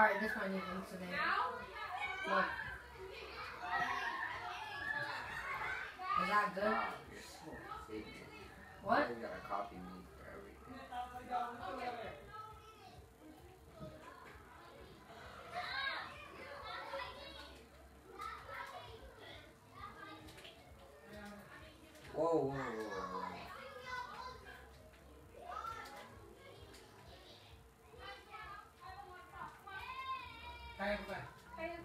Alright, this one you can today. Look. Is that good? So. What? You gotta copy me for everything. Whoa, whoa, whoa, whoa. Thanks,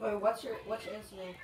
Wait, what's your what's your Instagram?